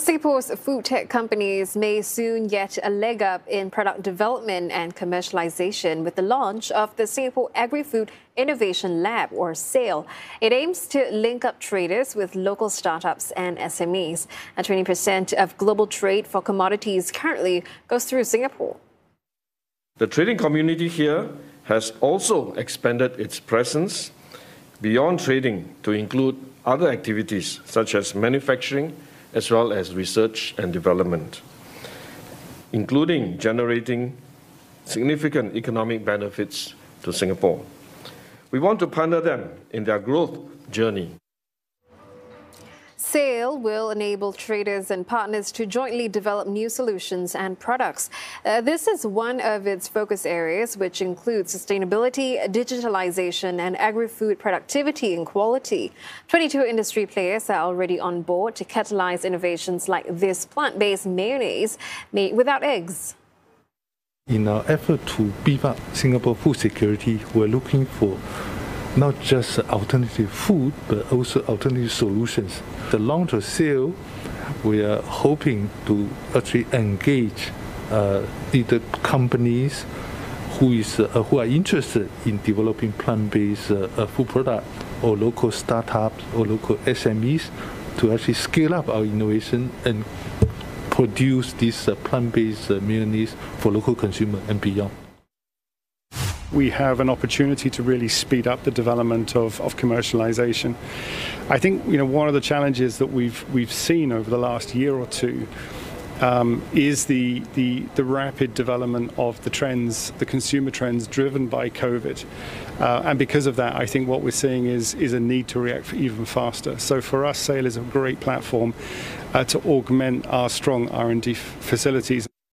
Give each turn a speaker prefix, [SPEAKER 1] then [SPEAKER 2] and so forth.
[SPEAKER 1] Singapore's food tech companies may soon get a leg up in product development and commercialization with the launch of the Singapore Agri-Food Innovation Lab, or SAIL. It aims to link up traders with local startups and SMEs. And 20% of global trade for commodities currently goes through Singapore.
[SPEAKER 2] The trading community here has also expanded its presence beyond trading to include other activities such as manufacturing as well as research and development, including generating significant economic benefits to Singapore. We want to partner them in their growth journey.
[SPEAKER 1] SAIL will enable traders and partners to jointly develop new solutions and products. Uh, this is one of its focus areas, which includes sustainability, digitalization, and agri food productivity and quality. 22 industry players are already on board to catalyze innovations like this plant based mayonnaise made without eggs.
[SPEAKER 3] In our effort to beef up Singapore food security, we're looking for not just alternative food, but also alternative solutions. The of SAIL, we are hoping to actually engage uh, either companies who is uh, who are interested in developing plant-based uh, uh food product or local startups or local SMEs to actually scale up our innovation and produce this uh, plant-based uh, mayonnaise for local consumer and beyond
[SPEAKER 4] we have an opportunity to really speed up the development of, of commercialization. I think you know one of the challenges that we've we've seen over the last year or two um, is the, the the rapid development of the trends, the consumer trends driven by COVID, uh, and because of that, I think what we're seeing is is a need to react even faster. So for us, SAIL is a great platform uh, to augment our strong R&D f- facilities.